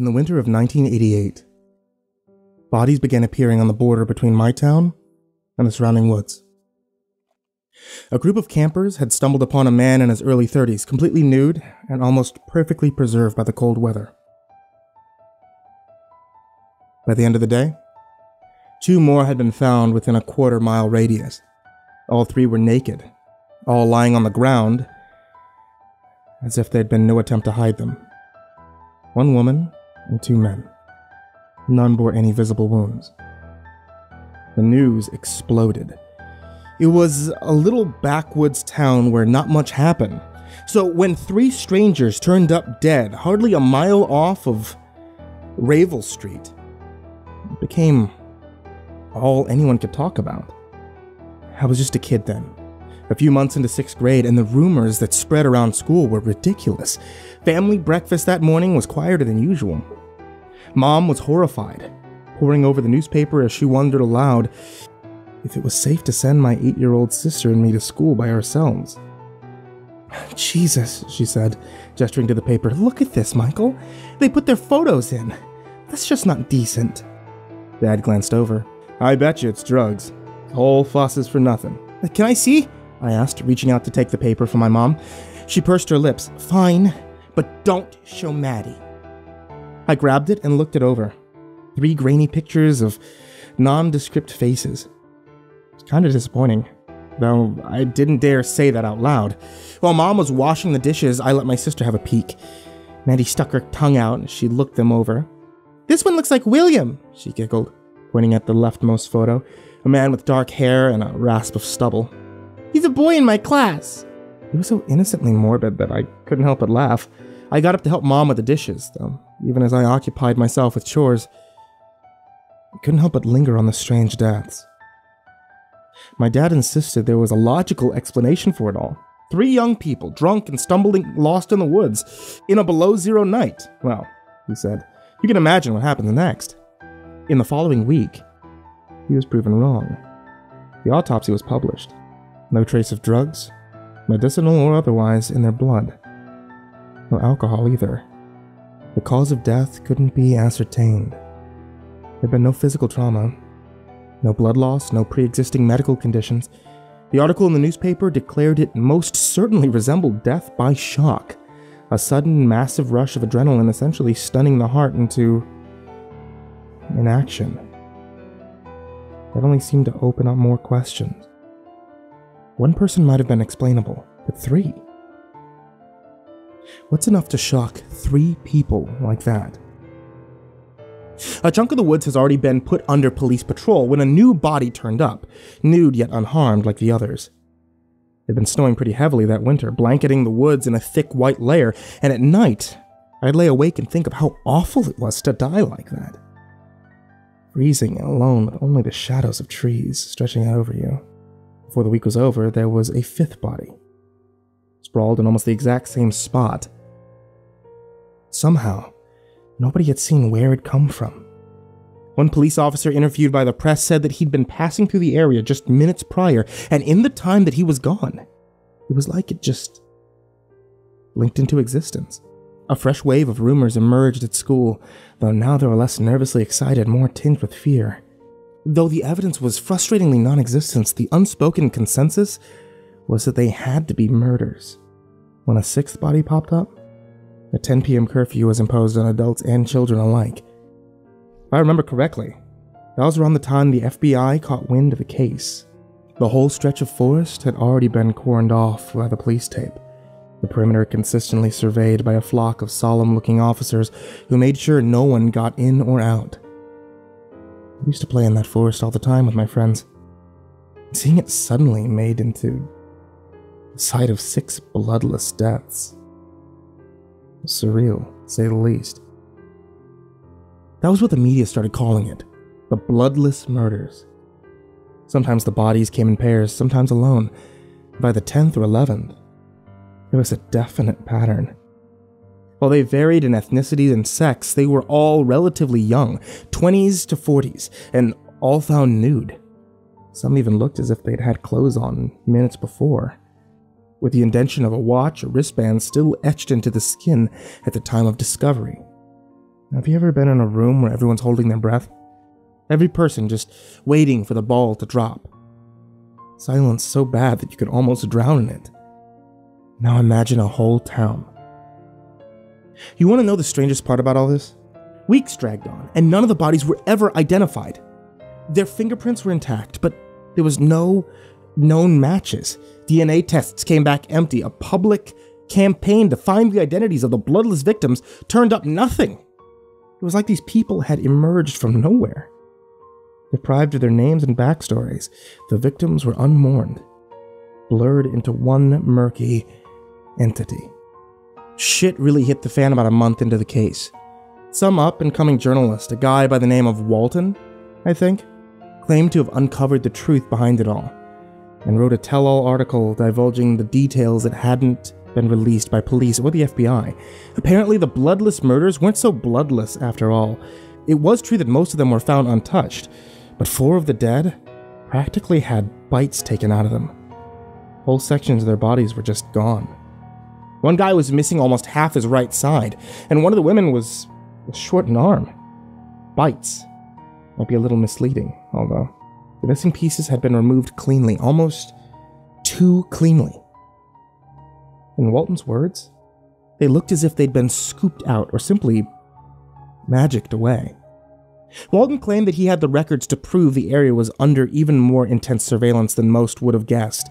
In the winter of 1988, bodies began appearing on the border between my town and the surrounding woods. A group of campers had stumbled upon a man in his early 30s, completely nude and almost perfectly preserved by the cold weather. By the end of the day, two more had been found within a quarter mile radius. All three were naked, all lying on the ground, as if there had been no attempt to hide them. One woman and two men. None bore any visible wounds. The news exploded. It was a little backwoods town where not much happened. So when three strangers turned up dead, hardly a mile off of Ravel Street, it became all anyone could talk about. I was just a kid then, a few months into sixth grade, and the rumors that spread around school were ridiculous. Family breakfast that morning was quieter than usual. Mom was horrified, poring over the newspaper as she wondered aloud if it was safe to send my eight year old sister and me to school by ourselves. Jesus, she said, gesturing to the paper. Look at this, Michael. They put their photos in. That's just not decent. Dad glanced over. I bet you it's drugs. Whole fuss is for nothing. Can I see? I asked, reaching out to take the paper from my mom. She pursed her lips. Fine, but don't show Maddie. I grabbed it and looked it over. Three grainy pictures of nondescript faces. It's kind of disappointing, though I didn't dare say that out loud. While mom was washing the dishes, I let my sister have a peek. Maddie stuck her tongue out and she looked them over. This one looks like William, she giggled, pointing at the leftmost photo a man with dark hair and a rasp of stubble. He's a boy in my class. He was so innocently morbid that I couldn't help but laugh. I got up to help mom with the dishes, though, even as I occupied myself with chores. I couldn't help but linger on the strange deaths. My dad insisted there was a logical explanation for it all. Three young people, drunk and stumbling lost in the woods, in a below zero night. Well, he said, you can imagine what happens next. In the following week, he was proven wrong. The autopsy was published. No trace of drugs, medicinal or otherwise, in their blood. No alcohol either. The cause of death couldn't be ascertained. There had been no physical trauma, no blood loss, no pre existing medical conditions. The article in the newspaper declared it most certainly resembled death by shock, a sudden massive rush of adrenaline essentially stunning the heart into inaction. That only seemed to open up more questions. One person might have been explainable, but three? What's enough to shock three people like that? A chunk of the woods has already been put under police patrol when a new body turned up, nude yet unharmed like the others. It had been snowing pretty heavily that winter, blanketing the woods in a thick white layer, and at night, I'd lay awake and think of how awful it was to die like that. Freezing and alone with only the shadows of trees stretching out over you. Before the week was over, there was a fifth body, sprawled in almost the exact same spot. Somehow, Nobody had seen where it come from. One police officer interviewed by the press said that he'd been passing through the area just minutes prior, and in the time that he was gone, it was like it just blinked into existence. A fresh wave of rumors emerged at school, though now they were less nervously excited, more tinged with fear. Though the evidence was frustratingly non existent, the unspoken consensus was that they had to be murders. When a sixth body popped up, a 10 p.m. curfew was imposed on adults and children alike. If I remember correctly, that was around the time the FBI caught wind of the case. The whole stretch of forest had already been cordoned off by the police tape, the perimeter consistently surveyed by a flock of solemn looking officers who made sure no one got in or out. I used to play in that forest all the time with my friends. Seeing it suddenly made into the sight of six bloodless deaths Surreal, say the least. That was what the media started calling it the bloodless murders. Sometimes the bodies came in pairs, sometimes alone. By the 10th or 11th, there was a definite pattern. While they varied in ethnicity and sex, they were all relatively young 20s to 40s, and all found nude. Some even looked as if they'd had clothes on minutes before with the indention of a watch or wristband still etched into the skin at the time of discovery. Have you ever been in a room where everyone's holding their breath? Every person just waiting for the ball to drop. Silence so bad that you could almost drown in it. Now imagine a whole town. You want to know the strangest part about all this? Weeks dragged on, and none of the bodies were ever identified. Their fingerprints were intact, but there was no known matches. DNA tests came back empty. A public campaign to find the identities of the bloodless victims turned up nothing. It was like these people had emerged from nowhere. Deprived of their names and backstories, the victims were unmourned, blurred into one murky entity. Shit really hit the fan about a month into the case. Some up and coming journalist, a guy by the name of Walton, I think, claimed to have uncovered the truth behind it all, and wrote a tell all article divulging the details that hadn't been released by police or the FBI. Apparently, the bloodless murders weren't so bloodless after all. It was true that most of them were found untouched, but four of the dead practically had bites taken out of them. Whole sections of their bodies were just gone. One guy was missing almost half his right side, and one of the women was, short an arm. Bites. Might be a little misleading, although the missing pieces had been removed cleanly, almost too cleanly. In Walton's words, they looked as if they'd been scooped out or simply magicked away. Walton claimed that he had the records to prove the area was under even more intense surveillance than most would have guessed.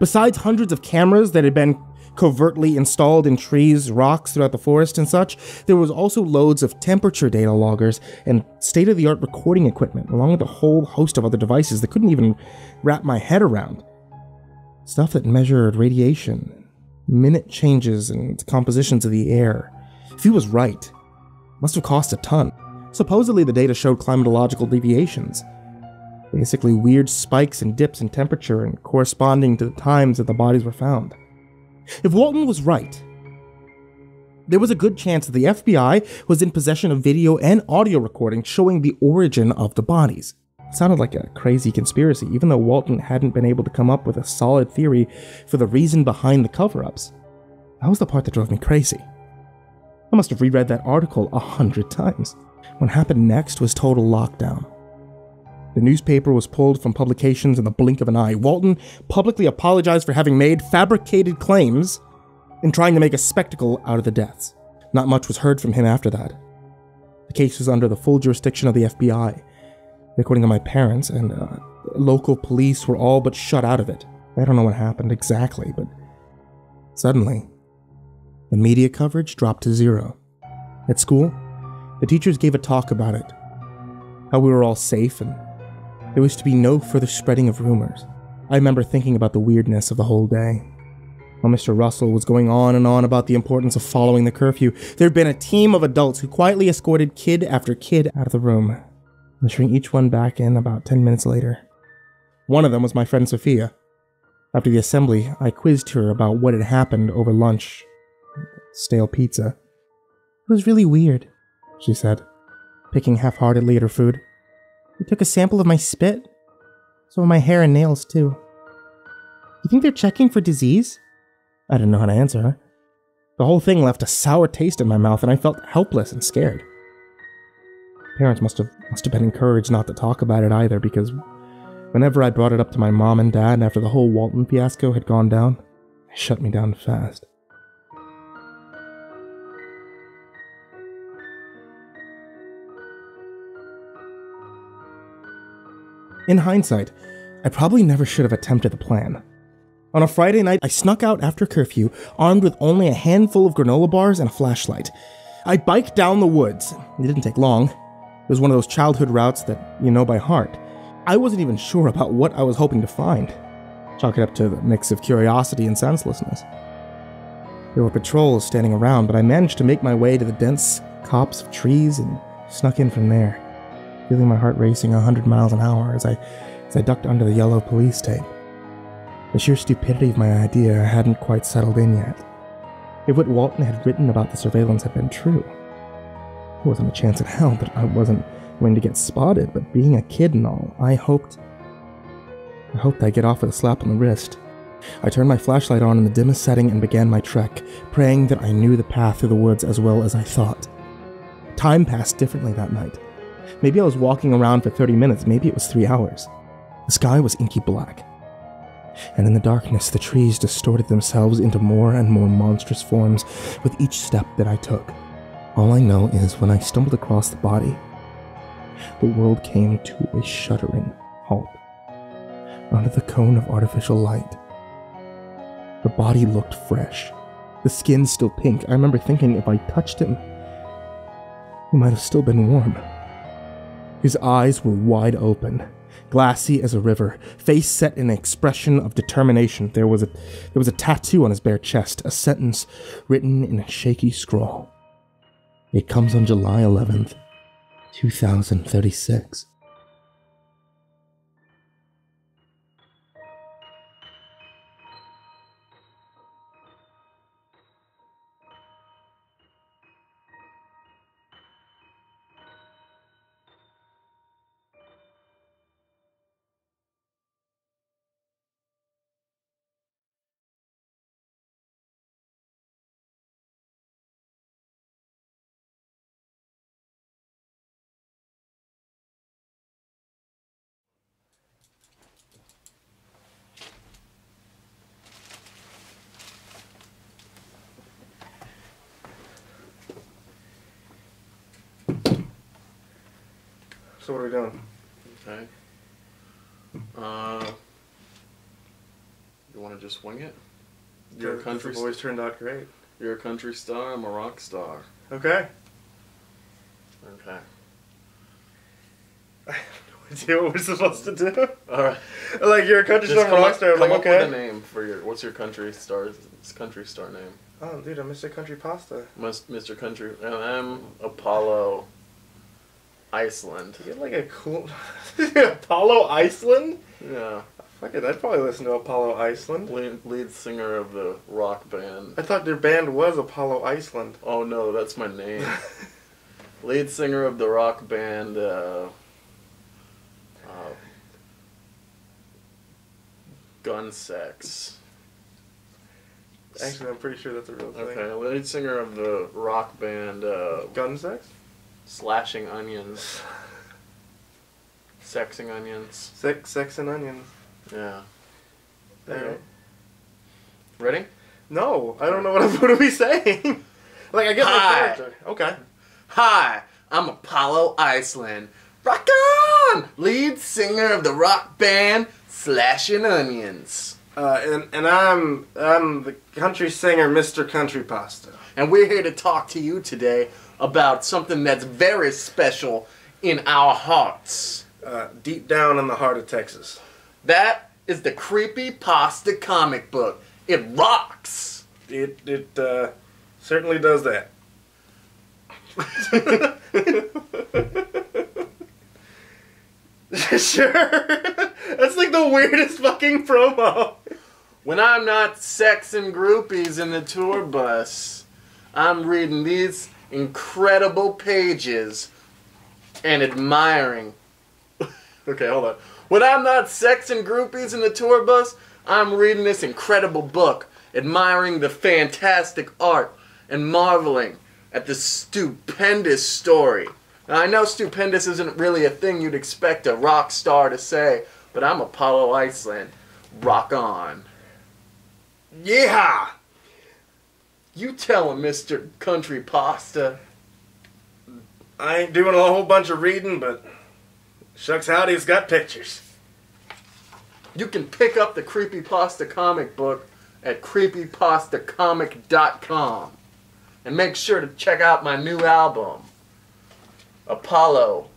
Besides hundreds of cameras that had been covertly installed in trees, rocks throughout the forest, and such, there was also loads of temperature data loggers and state of the art recording equipment, along with a whole host of other devices that couldn't even wrap my head around. Stuff that measured radiation, minute changes, and compositions of the air. If he was right, must have cost a ton. Supposedly, the data showed climatological deviations. Basically, weird spikes and dips in temperature and corresponding to the times that the bodies were found. If Walton was right, there was a good chance that the FBI was in possession of video and audio recordings showing the origin of the bodies. It sounded like a crazy conspiracy, even though Walton hadn't been able to come up with a solid theory for the reason behind the cover ups. That was the part that drove me crazy. I must have reread that article a hundred times. What happened next was total lockdown. The newspaper was pulled from publications in the blink of an eye. Walton publicly apologized for having made fabricated claims and trying to make a spectacle out of the deaths. Not much was heard from him after that. The case was under the full jurisdiction of the FBI. According to my parents and uh, local police were all but shut out of it. I don't know what happened exactly, but suddenly, the media coverage dropped to zero. At school, the teachers gave a talk about it. How we were all safe and there was to be no further spreading of rumors. I remember thinking about the weirdness of the whole day. While Mr. Russell was going on and on about the importance of following the curfew, there had been a team of adults who quietly escorted kid after kid out of the room, ushering each one back in about 10 minutes later. One of them was my friend Sophia. After the assembly, I quizzed her about what had happened over lunch. Stale pizza. It was really weird, she said, picking half heartedly at her food. You took a sample of my spit? Some of my hair and nails, too. You think they're checking for disease? I didn't know how to answer her. The whole thing left a sour taste in my mouth, and I felt helpless and scared. Parents must have must have been encouraged not to talk about it either, because whenever I brought it up to my mom and dad after the whole Walton fiasco had gone down, they shut me down fast. In hindsight, I probably never should have attempted the plan. On a Friday night, I snuck out after curfew, armed with only a handful of granola bars and a flashlight. I biked down the woods. It didn't take long. It was one of those childhood routes that you know by heart. I wasn't even sure about what I was hoping to find. Chalk it up to the mix of curiosity and senselessness. There were patrols standing around, but I managed to make my way to the dense copse of trees and snuck in from there feeling my heart racing a hundred miles an hour as I, as I ducked under the yellow police tape. The sheer stupidity of my idea hadn't quite settled in yet. If what Walton had written about the surveillance had been true, there wasn't a chance in hell that I wasn't going to get spotted, but being a kid and all, I hoped. I hoped I'd get off with a slap on the wrist. I turned my flashlight on in the dimmest setting and began my trek, praying that I knew the path through the woods as well as I thought Time passed differently that night. Maybe I was walking around for 30 minutes, maybe it was three hours. The sky was inky black. And in the darkness, the trees distorted themselves into more and more monstrous forms with each step that I took. All I know is when I stumbled across the body, the world came to a shuddering halt. Under the cone of artificial light, the body looked fresh, the skin still pink. I remember thinking if I touched him, he might have still been warm. His eyes were wide open, glassy as a river, face set in an expression of determination. There was a there was a tattoo on his bare chest, a sentence written in a shaky scrawl. It comes on July 11th, 2036. So what are we doing? Okay. Uh, you want to just wing it? You're a country. have always turned out great. You're a country star. I'm a rock star. Okay. Okay. I have no idea what we're supposed to do. All right. Like you're a country Just star rock up, star. Like up okay. with a name for your. What's your country star? Country star name? Oh, dude, I'm Mr. Country Pasta. Mr. Country. And I'm Apollo. Iceland. You get like a cool Apollo Iceland. Yeah. Fuck it, I'd probably listen to Apollo Iceland. Lead, lead singer of the rock band. I thought their band was Apollo Iceland. Oh no, that's my name. lead singer of the rock band. Uh, uh, Gun Sex. Actually, I'm pretty sure that's a real thing. Okay, lead singer of the rock band uh, Gun sex? Slashing Onions. Sexing Onions. Sex, sex and onions. Yeah. Alright. Ready? No, I don't know what I'm going to be saying. like I get Hi. my character. Okay. Hi, I'm Apollo Iceland. Rock on! Lead singer of the rock band Slashing Onions. Uh, and and I'm I'm the country singer, Mr. Country Pasta. And we're here to talk to you today about something that's very special in our hearts. Uh, deep down in the heart of Texas. That is the Creepy Pasta comic book. It rocks! It it uh, certainly does that. sure. That's like the weirdest fucking promo. When I'm not sexing groupies in the tour bus, I'm reading these incredible pages and admiring. okay, hold on. When I'm not sexing groupies in the tour bus, I'm reading this incredible book, admiring the fantastic art and marveling at the stupendous story. Now, I know stupendous isn't really a thing you'd expect a rock star to say, but I'm Apollo Iceland. Rock on. Yeah. You tell him, Mr. Country Pasta. I ain't doing a whole bunch of reading, but shucks howdy, it's got pictures. You can pick up the Creepy Pasta comic book at creepypastacomic.com. And make sure to check out my new album, Apollo.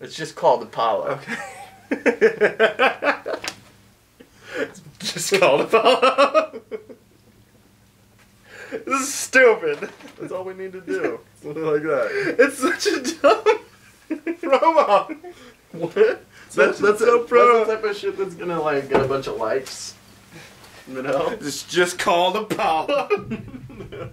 It's just called Apollo. Okay. Just called Apollo. this is stupid. That's all we need to do. Something like that. It's such a dumb promo. What? That's- That's, so a, pro- that's the type of shit that's gonna like get a bunch of likes. You know? It's just called Apollo.